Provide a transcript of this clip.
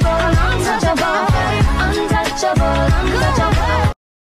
trouble.